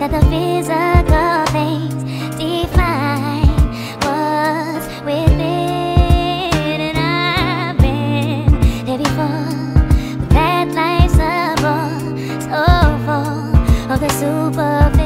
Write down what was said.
that the physical things define what's within. And I've been there before, but that life's a bore, so full of the super.